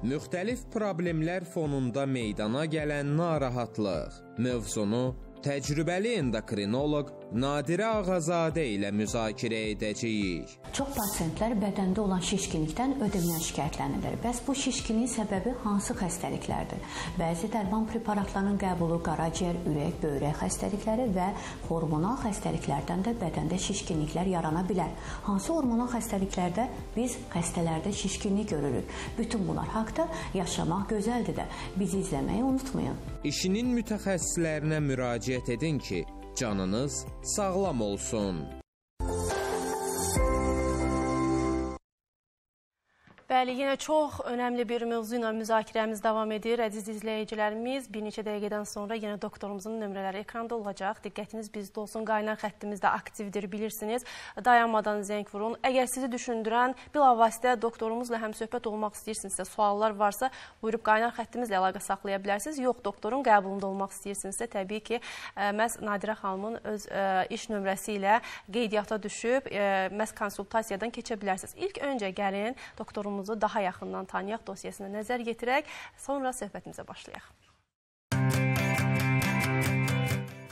Müxtəlif problemlər fonunda meydana gələn narahatlıq mövzunu təcrübəli endokrinoloq Nadirə Ağazadə ilə müzakirə edəcəyik. Çox pasientlər bədəndə olan şişkinlikdən ödemdən şikayətlənirlər. Bəs bu şişkinliyin səbəbi hansı xəstəliklərdir? Bəzi dərman preparatlarının qəbulu qaraciyər, ürək, böyrək xəstəlikləri və hormonal xəstəliklərdən də bədəndə şişkinliklər yarana bilər. Hansı hormonal xəstəliklərdə biz xəstələrdə şişkinlik görürük? Bütün bunlar haqqında yaşamaq gözəldir də. Bizi izləməyi unutmayın. İşinin mütəxəssislərinə müraciət edin ki, canınız sağlam olsun. Bəli, yenə çox önəmli bir mövzu ilə müzakirəmiz davam edir. Əziz izləyicilərimiz, bir neçə dəqiqədən sonra yenə doktorumuzun nömrələri ekranda olacaq. Diqqətiniz bizdə olsun. Qaynar xəttimiz də aktivdir, bilirsiniz. Dayanmadan zəng vurun. Əgər sizi düşündürən bilavasitə doktorumuzla həm söhbət olmaq istəyirsinizsə, suallar varsa, buyurub qaynar xəttimizlə əlaqə saxlaya bilərsiniz. Yox, doktorun qəbulunda olmaq istəyirsinizsə, təbii ki, məhz Nadirə xanımın öz ə, iş nömrəsi ilə qeydiyyata düşüb, ə, məhz konsultasiyadan keçə bilərsiniz. İlk öncə gəlin doktorumuz qohumumuzu daha yaxından tanıyaq dosyasına nəzər yetirək, sonra söhbətimizə başlayaq.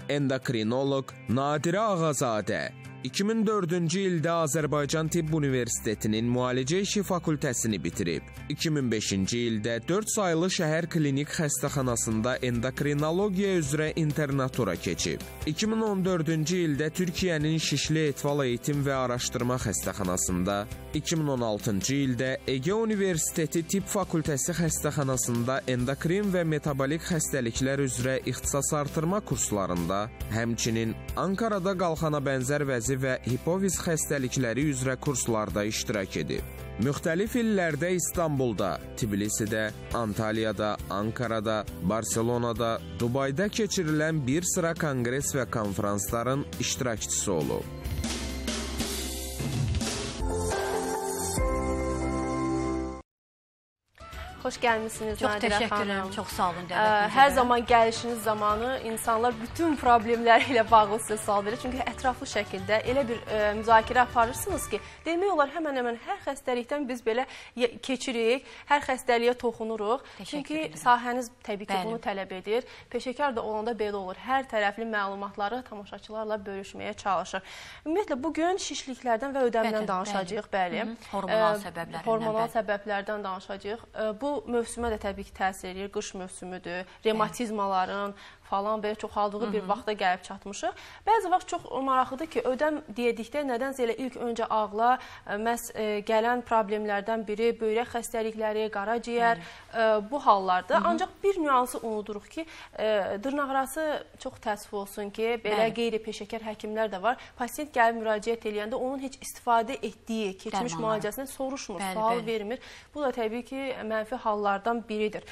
Endokrinoloq Nadirə Ağazadə 2004-cü ildə Azərbaycan Tibb Universitetinin müalicə işi fakültəsini bitirib. 2005-ci ildə 4 saylı şəhər klinik xəstəxanasında endokrinologiya üzrə internatura keçib. 2014-cü ildə Türkiyənin Şişli Etval Eğitim və Araşdırma Xəstəxanasında, 2016-cı ildə Ege Universiteti Tibb Fakültəsi xəstəxanasında endokrin və metabolik xəstəliklər üzrə ixtisas artırma kurslarında, həmçinin Ankarada qalxana bənzər vəziyyətdə mərkəzi və hipofiz xəstəlikləri üzrə kurslarda iştirak edib. Müxtəlif illərdə İstanbulda, Tbilisidə, Antalyada, Ankarada, Barselonada, Dubayda keçirilən bir sıra konqres və konfransların iştirakçısı olub. Xoş gəlmisiniz çox Nadirə xanım. Çox təşəkkür edirəm. Çox sağ olun dəvətinizə. Hər zaman gəlişiniz zamanı insanlar bütün problemləri ilə bağlı sizə sual verir. Çünki ətraflı şəkildə elə bir ə, müzakirə aparırsınız ki, demək olar həmən-həmən hər xəstəlikdən biz belə keçirik, hər xəstəliyə toxunuruq. Çünki edirəm. sahəniz təbii ki, Bəli. bunu tələb edir. Peşəkar da olanda belə olur. Hər tərəfli məlumatları tamaşaçılarla bölüşməyə çalışır. Ümumiyyətlə bu gün şişliklərdən və ödəmdən bəli, danışacağıq, bəli. bəli. Hormonal ə, səbəblərdən. Hormonal bəli. səbəblərdən danışacağıq. Ə, bu mövsümə də təbii ki, təsir edir. Qış mövsümüdür. Revmatizmaların, falan belə çoxaldığı Hı -hı. bir vaxta gəlib çatmışıq. Bəzi vaxt çox maraqlıdır ki, ödəm deyədikdə nədənsə elə ilk öncə ağla e, məhz e, gələn problemlərdən biri böyrək xəstəlikləri, qaraciyər e, bu hallardır. Hı -hı. Ancaq bir nüansı unuduruq ki, dırnaqarası çox təəssüf olsun ki, belə qeyri-peşəkar həkimlər də var. Pasiyent gəlib müraciət edəndə onun heç istifadə etdiyi keçmiş müalicəsini soruşmur, bəli, sual bəli. vermir. Bu da təbii ki, mənfi hallardan biridir.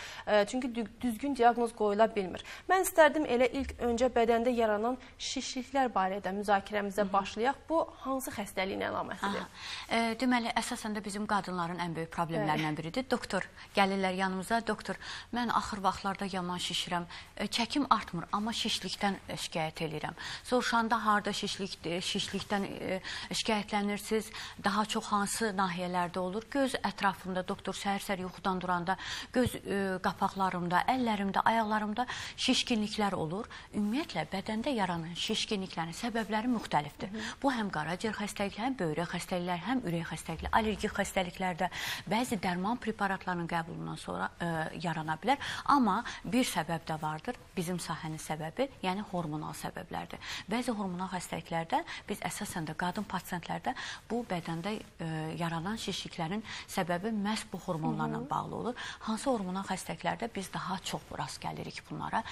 Çünki düzgün diaqnoz qoyula bilmir. Mən istərdim istərdim elə ilk öncə bədəndə yaranan şişliklər barədə müzakirəmizə Hı -hı. başlayaq. Bu hansı xəstəliyin əlamətidir? E, deməli, əsasən də bizim qadınların ən böyük problemlərindən biridir. Doktor gəlirlər yanımıza, doktor, mən axır vaxtlarda yaman şişirəm, e, çəkim artmır, amma şişlikdən şikayət edirəm. Soruşanda harda şişlikdir, şişlikdən e, şikayətlənirsiniz, daha çox hansı nahiyələrdə olur? Göz ətrafımda, doktor səhər-səhər yuxudan duranda, göz e, qapaqlarımda, əllərimdə, ayaqlarımda şişkinlik şişkinliklər olur. Ümumiyyətlə bədəndə yaranan şişkinliklərin səbəbləri müxtəlifdir. Hı -hı. Bu həm qaraciyər xəstəlikləri, həm böyrək xəstəlikləri, həm ürək xəstəlikləri, allergik xəstəliklərdə bəzi dərman preparatlarının qəbulundan sonra ə, e, yarana bilər. Amma bir səbəb də vardır. Bizim sahənin səbəbi, yəni hormonal səbəblərdir. Bəzi hormonal xəstəliklərdə biz əsasən də qadın pasientlərdə bu bədəndə ə, e, yaranan şişliklərin səbəbi məhz bu hormonlarla Hı -hı. bağlı olur. Hansı hormonal xəstəliklərdə biz daha çox rast gəlirik bunlara.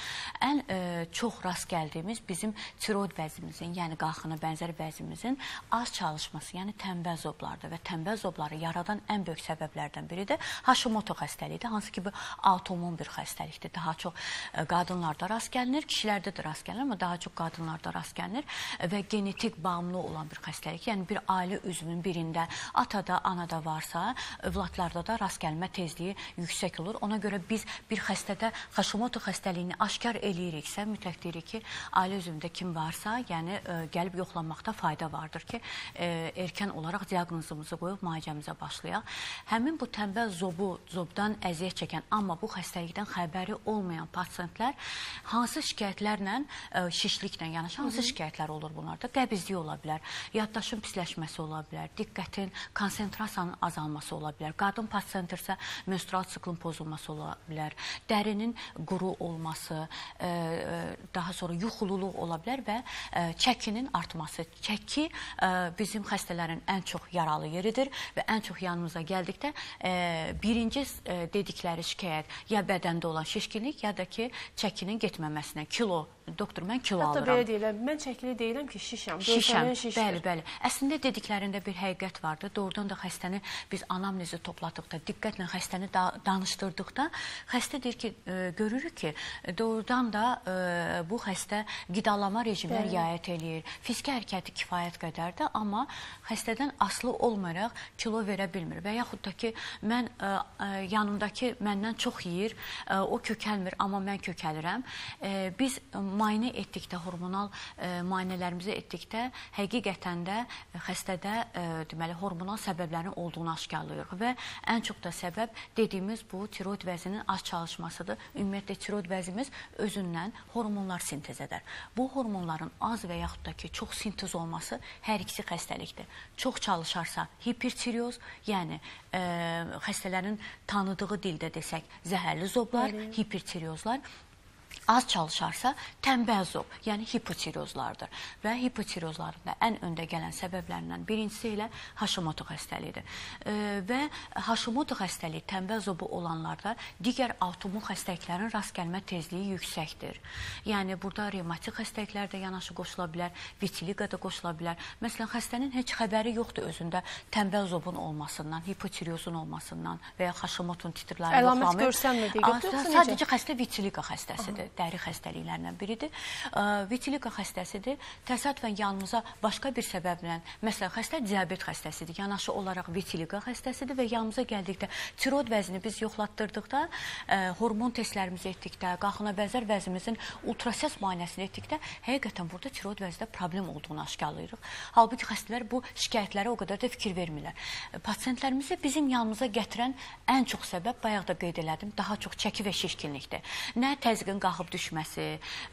Ən ən e, çox rast gəldiyimiz bizim tiroid bəzimizin, yəni qalxına bənzər bəzimizin az çalışması, yəni tənbəl zoblardır və tənbəl zobları yaradan ən böyük səbəblərdən biri də Hashimoto xəstəliyidir, hansı ki bu autoimmun bir xəstəlikdir. Daha çox e, qadınlarda rast gəlinir, kişilərdə də rast gəlinir, amma daha çox qadınlarda rast gəlinir və genetik bağımlı olan bir xəstəlik. Yəni bir ailə üzvünün birində atada, anada varsa, övladlarda da rast gəlmə tezliyi yüksək olur. Ona görə biz bir xəstədə Hashimoto xəstəliyini aşkar eləyir deyiriksə, mütləq deyirik ki, ailə üzvündə kim varsa, yəni ə, gəlib yoxlanmaqda fayda vardır ki, ə, erkən olaraq diaqnozumuzu qoyub müalicəmizə başlayaq. Həmin bu tənbəl zobu, zobdan əziyyət çəkən, amma bu xəstəlikdən xəbəri olmayan pasiyentlər hansı şikayətlərlə, ə, şişliklə yanaşı hansı şikayətlər olur bunlarda? Qəbizlik ola bilər, yaddaşın pisləşməsi ola bilər, diqqətin, konsentrasiyanın azalması ola bilər. Qadın pasiyentdirsə menstrual siklin pozulması ola bilər, dərinin quru olması, ə, e, e, daha sonra yuxululuq ola bilər və e, çəkinin artması. Çəki ə, bizim xəstələrin ən çox yaralı yeridir və ən çox yanımıza gəldikdə birinci dedikləri şikayət ya bədəndə olan şişkinlik, ya da ki, çəkinin getməməsinə, kilo doktor mən kilo Hətta alıram. Hətta belə deyirlər, mən çəkili deyirəm ki, şişəm. Şişəm. şişir. Bəli, bəli. Əslində dediklərində bir həqiqət vardı. Doğrudan da xəstəni biz anamnezi topladıqda, diqqətlə xəstəni da danışdırdıqda xəstə deyir ki, e, görürük ki, doğrudan da e, bu xəstə qidalama rejimlər riayət eləyir. Fiziki hərəkəti kifayət qədərdir, amma xəstədən aslı olmayaraq kilo verə bilmir və yaxud da ki, mən ə, ə, yanımdakı məndən çox yeyir, ə, o kökəlmir, amma mən kökəlirəm. Ə, biz müayinə etdikdə, hormonal e, müayinələrimizi etdikdə həqiqətən də xəstədə e, deməli hormonal səbəblərin olduğunu aşkarlayırıq və ən çox da səbəb dediyimiz bu tiroid vəzinin az çalışmasıdır. Ümumiyyətlə tiroid vəzimiz özündən hormonlar sintez edər. Bu hormonların az və yaxud da ki, çox sintez olması hər ikisi xəstəlikdir. Çox çalışarsa hipertiroz, yəni e, xəstələrin tanıdığı dildə desək, zəhərli zoblar, hipertirozlar az çalışarsa tənbəl zob, yəni hipotirozlardır. Və hipotirozların da ən öndə gələn səbəblərindən birincisi elə Hashimoto xəstəliyidir. Və Hashimoto xəstəliyi tənbəl zobu olanlarda digər avtoimmun xəstəliklərin rast gəlmə tezliyi yüksəkdir. Yəni burada revmatik xəstəliklər də yanaşı qoşula bilər, vitiligo da qoşula bilər. Məsələn, xəstənin heç xəbəri yoxdur özündə tənbəl zobun olmasından, hipotirozun olmasından və ya Hashimoto titrlərinin. Əlamət görsənmədiyi yoxsa sadəcə xəstə vitiligo xəstəsidir dəri xəstəliklərindən biridir. Vitiligo xəstəsidir. Təsadüfən yanımıza başqa bir səbəblə, məsələn, xəstə diabet xəstəsidir, yanaşı olaraq vitiligo xəstəsidir və yanımıza gəldikdə tiroid vəzini biz yoxlatdırdıqda, hormon testlərimizi etdikdə, qalxına bənzər vəzimizin ultrasəs müayinəsini etdikdə, həqiqətən burada tiroid vəzində problem olduğunu aşkarlayırıq. Halbuki xəstələr bu şikayətlərə o qədər də fikir vermirlər. Pasiyentlərimizi bizim yanımıza gətirən ən çox səbəb bayaq da qeyd elədim, daha çox çəki və şişkinlikdir. Nə təzyiqin qalxıb qalxıb düşməsi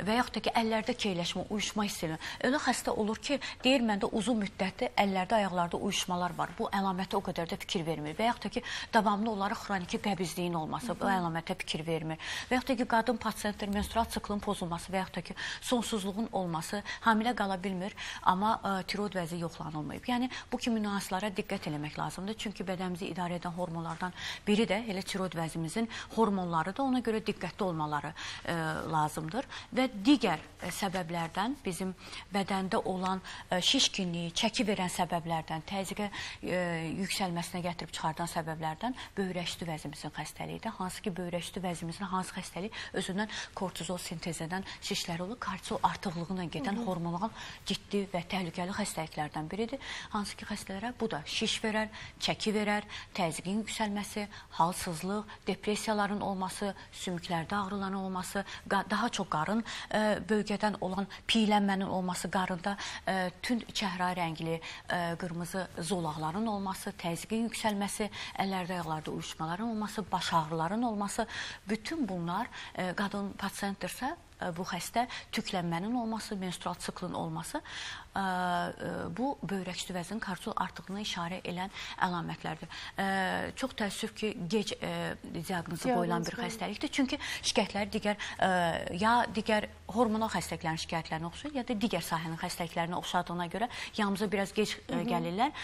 və yaxud da ki, əllərdə keyləşmə, uyuşma hissi. Elə xəstə olur ki, deyir məndə uzun müddətli əllərdə, ayaqlarda uyuşmalar var. Bu əlamətə o qədər də fikir vermir. Və yaxud da ki, davamlı olaraq xroniki qəbizliyin olması bu əlamətə fikir vermir. Və yaxud da ki, qadın pasiyentlər menstrual siklin pozulması və yaxud da ki, sonsuzluğun olması, hamilə qala bilmir, amma ə, e, tiroid vəzi yoxlanılmayıb. Yəni bu kimi nüanslara diqqət eləmək lazımdır. Çünki bədənimizi idarə edən hormonlardan biri də elə tiroid vəzimizin hormonlarıdır. Ona görə diqqətli olmaları ə, e, lazımdır və digər e, səbəblərdən bizim bədəndə olan e, şişkinliyi, çəki verən səbəblərdən, təzyiqə e, yüksəlməsinə gətirib çıxardan səbəblərdən böyrək üstü vəzimizin xəstəliyidir. Hansı ki, böyrək üstü vəzimizin hansı xəstəlik özündən kortizol sintez edən şişlər olur, kortizol artıqlığına gedən Hı -hı. hormonal ciddi və təhlükəli xəstəliklərdən biridir. Hansı ki, xəstələrə bu da şiş verər, çəki verər, təzyiqin yüksəlməsi, halsızlıq, depressiyaların olması, sümüklərdə ağrıların olması, daha çox qarın e, bölgədən olan piylənmənin olması, qarında e, tünd çəhra rəngli e, qırmızı zolaqların olması, təzyiqin yüksəlməsi, əllərdə, ayaqlarda uyuşmaların olması, baş ağrıların olması, bütün bunlar qadın pasiyentdirsə bu xəstə tüklənmənin olması, menstrual siklin olması bu böyrək üstü vəzinin kortizol artıqlığına işarə edən əlamətlərdir. Çox təəssüf ki, gec diaqnozu qoyulan bir xəstəlikdir. Çünki şikayətləri digər ya digər hormonal xəstəliklərin şikayətlərinə oxşayır, ya da digər sahənin xəstəliklərinə oxşadığına görə yanımıza biraz gec gəlirlər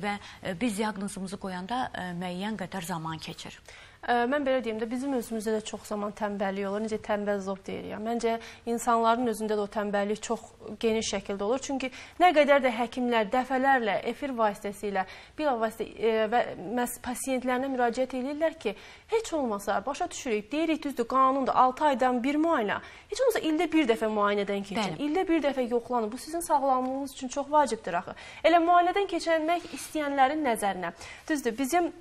və biz diaqnozumuzu qoyanda müəyyən qədər zaman keçir. Mən belə deyim də, bizim özümüzdə də çox zaman tənbəllik olur. Necə tənbəl zob deyirik. Məncə insanların özündə də o tənbəllik çox geniş şəkildə olur. Çünki nə qədər də həkimlər dəfələrlə efir vasitəsilə bilavasitə e, və məs pasiyentlərinə müraciət edirlər ki, heç olmasa başa düşürük, deyirik düzdür, qanundur 6 aydan bir müayinə. Heç olmasa ildə bir dəfə müayinədən keçin. İldə bir dəfə yoxlanın. Bu sizin sağlamlığınız üçün çox vacibdir axı. Elə müayinədən keçənmək istəyənlərin nəzərinə. Düzdür, bizim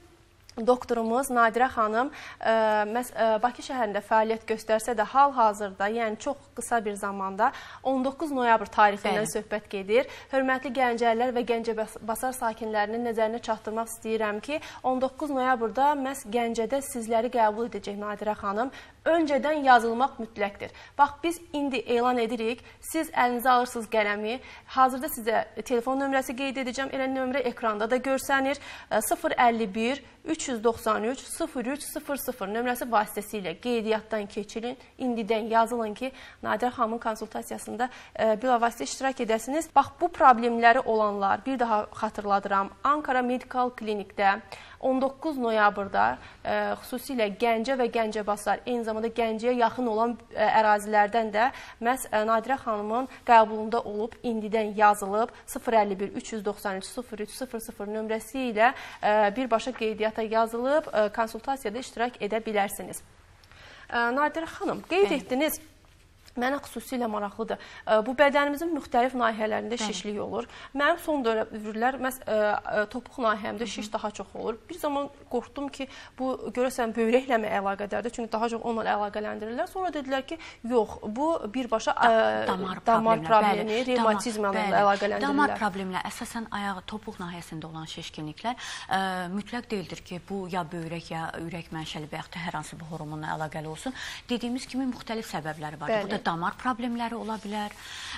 doktorumuz Nadirə xanım ə, məs ə, Bakı şəhərində fəaliyyət göstərsə də hal-hazırda, yəni çox qısa bir zamanda 19 noyabr tarixindən Bəli. söhbət gedir. Hörmətli Gəncəlilər və Gəncəbasar sakinlərinin nəzərinə çatdırmaq istəyirəm ki, 19 noyabrda məhz Gəncədə sizləri qəbul edəcək Nadirə xanım öncədən yazılmaq mütləqdir. Bax, biz indi elan edirik, siz əlinizə alırsınız qələmi, hazırda sizə telefon nömrəsi qeyd edəcəm, elə nömrə ekranda da görsənir, 051 393 0300 nömrəsi vasitəsilə qeydiyyatdan keçirin, indidən yazılın ki, Nadir xanımın konsultasiyasında e, bilavasitə iştirak edəsiniz. Bax, bu problemləri olanlar, bir daha xatırladıram, Ankara Medical Klinikdə 19 noyabrda ə, e, xüsusilə Gəncə və Gəncəbasar, eyni zamanda Gəncəyə yaxın olan ə, e, ərazilərdən də məhz ə, Nadirə xanımın qəbulunda olub, indidən yazılıb 051 393 0300 nömrəsi ilə ə, birbaşa qeydiyyata yazılıb ə, konsultasiyada iştirak edə bilərsiniz. Ə, Nadirə xanım, qeyd Bəli. etdiniz Mənə xüsusilə maraqlıdır. Bu bədənimizin müxtəlif nahiyələrində Bəli. şişlik olur. Mənim son dövrlər məs topuq nahiyəmdə şiş daha çox olur. Bir zaman qorxdum ki, bu görəsən böyrəklə mi əlaqədardır? Çünki daha çox onunla əlaqələndirirlər. Sonra dedilər ki, yox, bu birbaşa da damar, damar problemi, revmatizmlə əlaqələndirirlər. Damar problemləri əsasən ayağı topuq nahiyəsində olan şişkinliklər ə, mütləq deyildir ki, bu ya böyrək ya ürək mənşəli və yaxud da hər hansı bir hormonla əlaqəli olsun. Dediyimiz kimi müxtəlif səbəbləri var. Bu da damar problemləri ola bilər,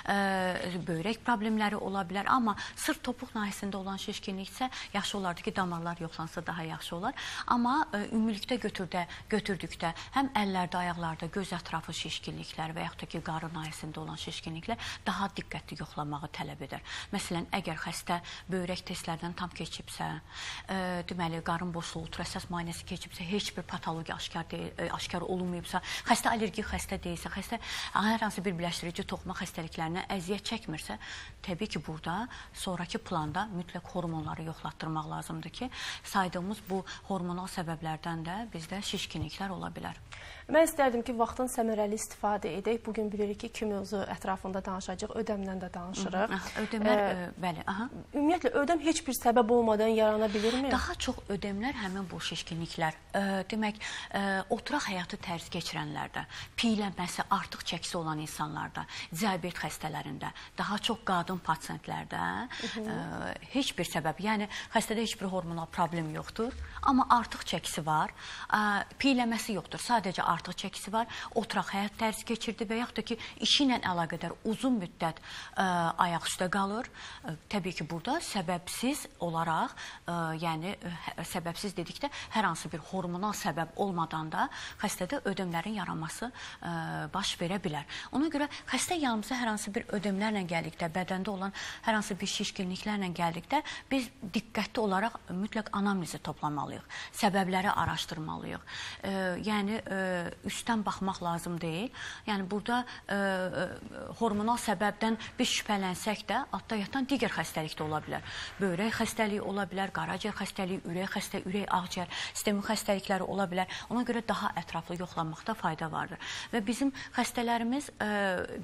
ə, e, böyrək problemləri ola bilər, amma sırf topuq nahiyəsində olan şişkinlik isə yaxşı olardı ki, damarlar yoxlansa daha yaxşı olar. Amma ə, e, ümumilikdə götürdə, götürdükdə həm əllərdə, ayaqlarda göz ətrafı şişkinliklər və yaxud da ki, qarın nahiyəsində olan şişkinliklər daha diqqətli yoxlamağı tələb edir. Məsələn, əgər xəstə böyrək testlərdən tam keçibsə, ə, e, deməli qarın boşluğu ultrasəs müayinəsi keçibsə, heç bir patologiya aşkar deyil, aşkar olunmayıbsa, xəstə allergik xəstə deyilsə, xəstə hər hansı bir birləşdirici toxuma xəstəliklərindən əziyyət çəkmirsə, təbii ki, burada sonrakı planda mütləq hormonları yoxlatdırmaq lazımdır ki, saydığımız bu hormonal səbəblərdən də bizdə şişkinliklər ola bilər. Mən istərdim ki, vaxtın səmərəli istifadə edək. Bu gün bilirik ki, iki mövzu ətrafında danışacağıq, ödəmdən də danışırıq. Ödəmlər, ə, ə, bəli, aha. Ümumiyyətlə ödəm heç bir səbəb olmadan yarana bilirmi? Daha çox ödəmlər həmin bu şişkinliklər. Ə, demək, ə, oturaq həyatı tərz keçirənlərdə, piylənməsi artıq çəkisi olan insanlarda, diabet xəstələrində, daha çox qadın pasientlərdə ə, heç bir səbəb, yəni xəstədə heç bir hormonal problem yoxdur, amma artıq çəkisi var. Ə, piyləməsi yoxdur, sadəcə artıq artıq çəkisi var, oturaq həyat tərzi keçirdi və yaxud da ki, işi ilə əlaqədar uzun müddət ə, ayaq üstə qalır. Ə, təbii ki, burada səbəbsiz olaraq, ə, yəni ə, səbəbsiz dedikdə hər hansı bir hormonal səbəb olmadan da xəstədə ödəmlərin yaranması ə, baş verə bilər. Ona görə xəstə yanımıza hər hansı bir ödəmlərlə gəldikdə, bədəndə olan hər hansı bir şişkinliklərlə gəldikdə biz diqqətli olaraq mütləq anamnezi toplamalıyıq. Səbəbləri araşdırmalıyıq. Ə, yəni ə, üstdən baxmaq lazım deyil. Yəni burada ə, hormonal səbəbdən biz şübhələnsək də altda yatan digər xəstəlik də ola bilər. Böyrək xəstəliyi ola bilər, qaraciyər xəstəliyi, ürək xəstə, ürək ağciyər sistemi xəstəlikləri ola bilər. Ona görə daha ətraflı yoxlanmaqda fayda vardır. Və bizim xəstələrimiz ə,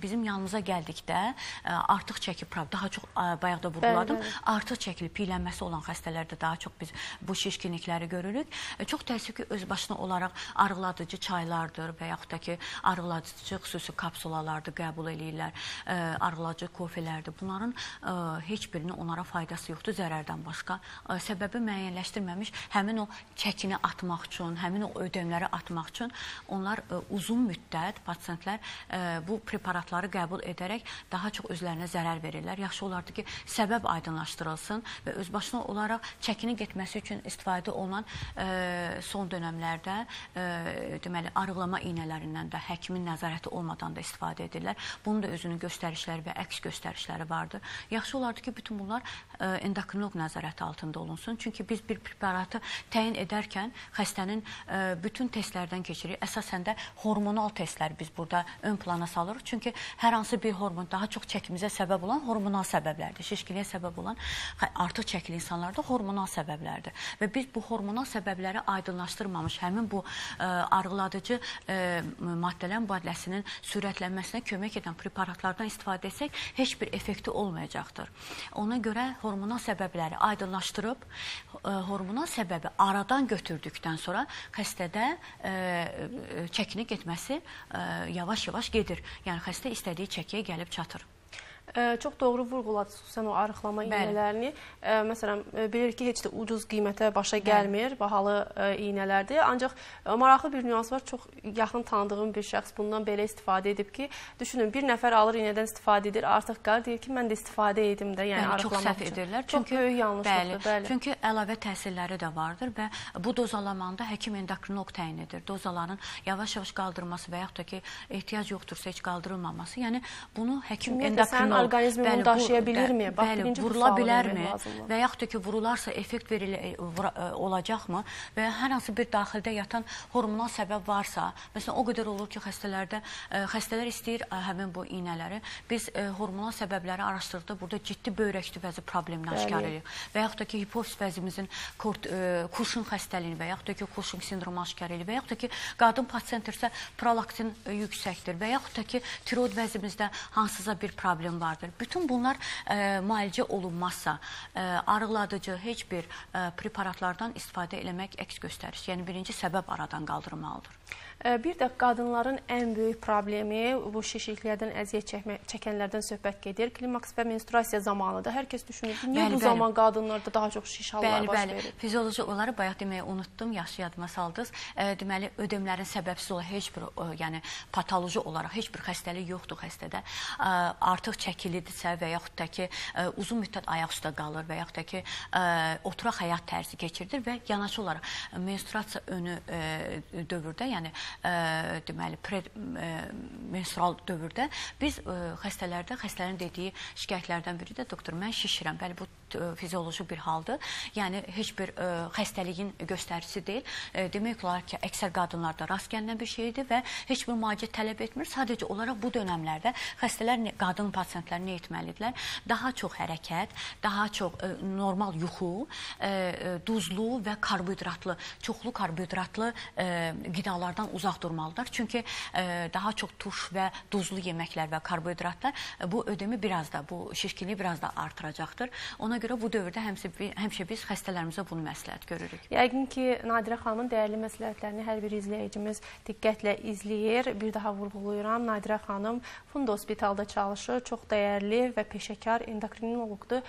bizim yanımıza gəldikdə ə, artıq çəki daha çox ə, bayaq da bəli. Artıq çəkili piylənməsi olan xəstələrdə daha çox biz bu şişkinlikləri görürük. Ə, çox təəssüf ki, öz başına olaraq arıqladıcı çaylar çaylardır və yaxud da ki, arıqladıcı xüsusi kapsulalardır, qəbul eləyirlər, ə, arıqladıcı kofelərdir. Bunların ə, heç birinin onlara faydası yoxdur zərərdən başqa. Ə, səbəbi müəyyənləşdirməmiş həmin o çəkini atmaq üçün, həmin o ödəmləri atmaq üçün onlar ə, uzun müddət pasiyentlər ə, bu preparatları qəbul edərək daha çox özlərinə zərər verirlər. Yaxşı olardı ki, səbəb aydınlaşdırılsın və özbaşına olaraq çəkinin getməsi üçün istifadə olunan ə, son dönəmlərdə ə, deməli arıqlama iynələrindən də həkimin nəzarəti olmadan da istifadə edirlər. Bunun da özünün göstərişləri və əks göstərişləri vardır. Yaxşı olardı ki, bütün bunlar e, endokrinoloq nəzarəti altında olunsun. Çünki biz bir preparatı təyin edərkən xəstənin e, bütün testlərdən keçirik. Əsasən də hormonal testlər biz burada ön plana salırıq. Çünki hər hansı bir hormon daha çox çəkimizə səbəb olan hormonal səbəblərdir. Şişkiliyə səbəb olan artıq çəkili insanlarda hormonal səbəblərdir. Və biz bu hormonal səbəbləri aydınlaşdırmamış həmin bu ə, arıqladıcı ə, maddələrin mübadiləsinin sürətlənməsinə kömək edən preparatlardan istifadə etsək, heç bir effekti olmayacaqdır. Ona görə hormonal səbəbləri aydınlaşdırıb, ə, hormonal səbəbi aradan götürdükdən sonra xəstədə ə, çəkini getməsi yavaş-yavaş gedir. Yəni xəstə istədiyi çəkiyə gəlib çatır. Çox doğru vurğuladınız xüsusən o arıqlama iynələrini. Məsələn, bilirik ki, heç də ucuz qiymətə başa gəlmir, bahalı ə, iynələrdir. Ancaq ə, maraqlı bir nüans var. Çox yaxın tanıdığım bir şəxs bundan belə istifadə edib ki, düşünün, bir nəfər alır iynədən istifadə edir, artıq qal deyir ki, mən də istifadə edim də, yəni arıqlamaq çox səhv üçün. edirlər. Çox çünki böyük yanlışlıqdır, bəli. bəli. Çünki əlavə təsirləri də vardır və bu dozalamanda həkim endokrinoloq təyin edir. Dozaların yavaş-yavaş qaldırması və yaxud da ki, ehtiyac yoxdursa heç qaldırılmaması. Yəni bunu həkim endokrinoloq orqanizm bunu daşıya bilirmi? Bax, bəli, vurula bilərmi? Və yaxud da ki, vurularsa effekt verilə, e, vura, e, olacaqmı? Və hər hansı bir daxildə yatan hormonal səbəb varsa, məsələn, o qədər olur ki, xəstələrdə e, xəstələr istəyir həmin bu iynələri. Biz hormonal səbəbləri araşdırdıq. Burada ciddi böyrəkli vəzi problemini aşkar edirik. Və yaxud da ki, hipofiz vəzimizin kort, ə, kurşun xəstəliyini və yaxud da ki, kurşun sindromu aşkar edirik. Və yaxud da ki, qadın pasientdirsə prolaktin yüksəkdir və yaxud da ki, tiroid vəzimizdə hansısa bir problem vardır. Bütün bunlar e, müalicə olunmazsa, e, arıqladıcı heç bir e, preparatlardan istifadə eləmək əks göstərir. Yəni birinci səbəb aradan qaldırılmalıdır. Bir də qadınların ən böyük problemi bu şişliklərdən əziyyət çəkmə, çəkənlərdən söhbət gedir. Klimaks və menstruasiya zamanıdır. Hər kəs düşünür ki, niyə bəli, bu bəli. zaman qadınlarda daha çox şiş hallar bəli, baş bəli. verir? Fizioloji olaraq bayaq deməyi unutdum, yaxşı yadıma saldınız. E, deməli, ödemlərin səbəbsiz olan heç bir, e, yəni patoloji olaraq heç bir xəstəlik yoxdur xəstədə. E, artıq çəkilidirsə və yaxud da ki, e, uzun müddət ayaq üstə qalır və yaxud da ki, e, oturaq həyat tərzi keçirilir və yanaşı olaraq menstruasiya önü e, dövrdə, yəni deməli pre menstrual dövrdə biz xəstələrdə xəstələrin dediyi şikayətlərdən biri də doktor mən şişirəm. Bəli bu fizioloji bir haldır. Yəni heç bir ə, xəstəliyin göstəricisi deyil. Ə, demək olar ki, əksər qadınlarda rast gəlinən bir şeydir və heç bir müalicə tələb etmir. Sadəcə olaraq bu dövrlərdə xəstələr qadın pasientlər nə etməlidirlər? Daha çox hərəkət, daha çox ə, normal yuxu, ə, duzlu və karbohidratlı, çoxlu karbohidratlı ə, qidalardan uzaq durmalıdırlar. Çünki ə, e, daha çox turş və duzlu yeməklər və karbohidratlar e, bu ödemi biraz da, bu şişkinliyi biraz da artıracaqdır. Ona görə bu dövrdə həmsə, həmişə biz xəstələrimizə bunu məsləhət görürük. Yəqin ki, Nadirə xanımın dəyərli məsləhətlərini hər bir izləyicimiz diqqətlə izləyir. Bir daha vurğulayıram, Nadirə xanım Funda Hospitalda çalışır. Çox dəyərli və peşəkar endokrinoloqdur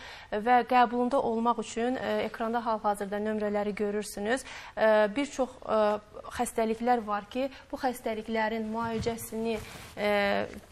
və qəbulunda olmaq üçün e, ekranda hal-hazırda nömrələri görürsünüz. Ə, bir çox ə, xəstəliklər var ki, bu xəstəliklərin müalicəsini e,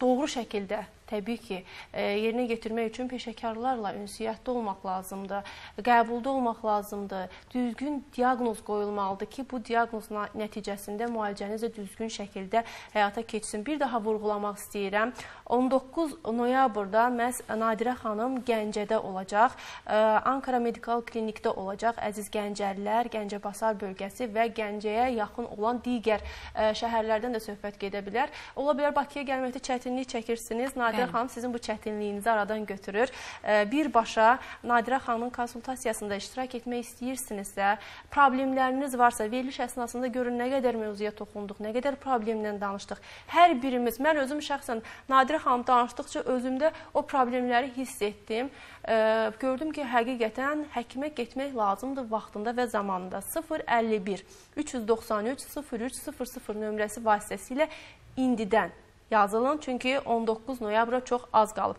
doğru şəkildə təbii ki, e, yerinə yetirmək üçün peşəkarlarla ünsiyyətdə olmaq lazımdır, qəbulda olmaq lazımdır, düzgün diaqnoz qoyulmalıdır ki, bu diaqnoz nəticəsində müalicəniz də düzgün şəkildə həyata keçsin. Bir daha vurğulamaq istəyirəm. 19 noyabrda məhz Nadirə xanım Gəncədə olacaq. E, Ankara Medikal Klinikdə olacaq. Əziz Gəncəlilər, Gəncəbasar bölgəsi və Gəncəyə yaxın olan digər e, şəhərlərdən də söhbət gedə bilər. Ola bilər Bakıya gəlməkdə çətinlik çəkirsiniz. Nadirə Nadirə xanım sizin bu çətinliyinizi aradan götürür. Birbaşa Nadirə xanımın konsultasiyasında iştirak etmək istəyirsinizsə, problemləriniz varsa, veriliş əsnasında görün nə qədər mövzuya toxunduq, nə qədər problemdən danışdıq. Hər birimiz, mən özüm şəxsən Nadirə xanım danışdıqca özümdə o problemləri hiss etdim. Gördüm ki, həqiqətən həkimə getmək lazımdır vaxtında və zamanında. 051 393 03 00 nömrəsi vasitəsilə indidən yazılın. Çünki 19 noyabra çox az qalıb.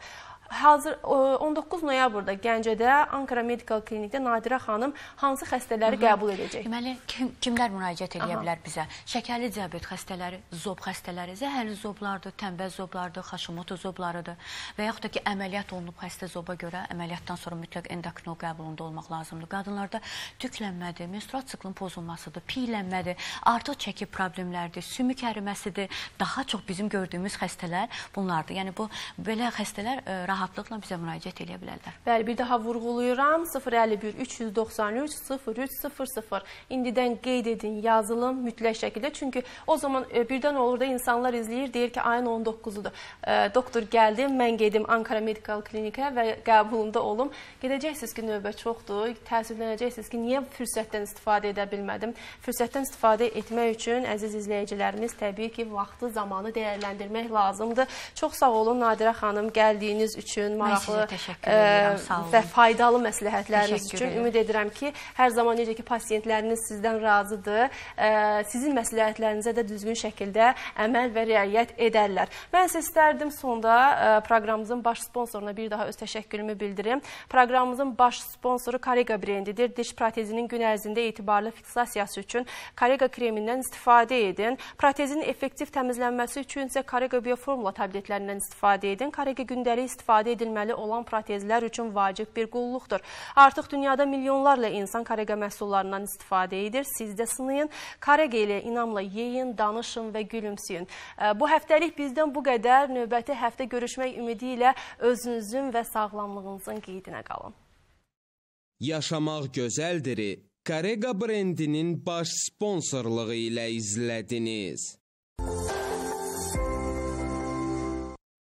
Hazır 19 noyabrda Gəncədə Ankara Medical Klinikdə Nadirə xanım hansı xəstələri Hı -hı. qəbul edəcək? Deməli, kim, kimlər müraciət edə bilər bizə? Şəkərli diabet xəstələri, zob xəstələri, zəhərli zoblardır, tənbəl zoblardır, Hashimoto zoblarıdır və yaxud da ki, əməliyyat olunub xəstə zoba görə əməliyyatdan sonra mütləq endokrinoloq qəbulunda olmaq lazımdır. Qadınlarda tüklənmədir, menstrual siklin pozulmasıdır, piylənmədir, artıq çəki problemlərdir, sümük əriməsidir. Daha çox bizim gördüyümüz xəstələr bunlardır. Yəni bu belə xəstələr e, rahat rahatlıqla bizə müraciət edə bilərlər. Bəli, bir daha vurğulayıram. 051 393 0300. İndidən qeyd edin, yazılın mütləq şəkildə. Çünki o zaman e, birdən olur da insanlar izləyir, deyir ki, ayın 19-udur. E, doktor gəldi, mən gedim Ankara Medical Klinikə və qəbulunda olum. Gedəcəksiniz ki, növbə çoxdur. Təəssüflənəcəksiniz ki, niyə fürsətdən istifadə edə bilmədim? Fürsətdən istifadə etmək üçün əziz izləyicilərimiz təbii ki, vaxtı, zamanı dəyərləndirmək lazımdır. Çox sağ olun Nadirə xanım gəldiyiniz üçün, maraqlı ə, və faydalı məsləhətləriniz üçün. Edirəm. Ümid edirəm ki, hər zaman necə ki pasientləriniz sizdən razıdır, ə, sizin məsləhətlərinizə də düzgün şəkildə əməl və riayət edərlər. Mən sizə istərdim sonda ə, proqramımızın baş sponsoruna bir daha öz təşəkkürümü bildirim. Proqramımızın baş sponsoru Karega brendidir. Diş protezinin gün ərzində etibarlı fiksasiyası üçün Karega kremindən istifadə edin. Protezin effektiv təmizlənməsi üçün isə Karega bioformula tabletlərindən istifadə edin. Karega gündəlik istifadə edilməli olan protezlər üçün vacib bir qulluqdur. Artıq dünyada milyonlarla insan Karega məhsullarından istifadə edir. Siz də sınayın. Karega ilə inamla yeyin, danışın və gülümsəyin. Bu həftəlik bizdən bu qədər. Növbəti həftə görüşmək ümidi ilə özünüzün və sağlamlığınızın qeydinə qalın. Yaşamaq gözəldir. Karega brendinin baş sponsorluğu ilə izlədiniz.